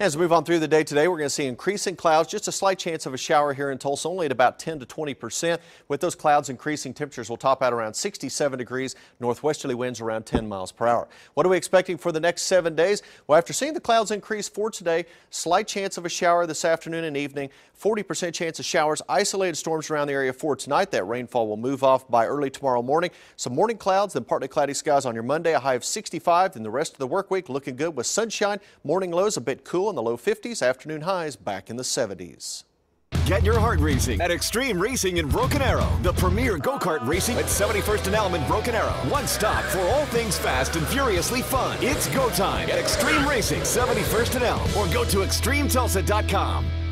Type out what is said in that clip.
As we move on through the day today, we're going to see increasing clouds, just a slight chance of a shower here in Tulsa, only at about 10 to 20 percent. With those clouds increasing, temperatures will top out around 67 degrees, northwesterly winds around 10 miles per hour. What are we expecting for the next seven days? Well, after seeing the clouds increase for today, slight chance of a shower this afternoon and evening, 40 percent chance of showers, isolated storms around the area for tonight. That rainfall will move off by early tomorrow morning. Some morning clouds, then partly cloudy skies on your Monday, a high of 65. Then the rest of the work week looking good with sunshine, morning lows a bit cool in the low 50s, afternoon highs back in the 70s. Get your heart racing at Extreme Racing in Broken Arrow, the premier go kart racing at 71st and Elm in Broken Arrow. One stop for all things fast and furiously fun. It's go time at Extreme Racing, 71st and Elm, or go to extremetulsa.com.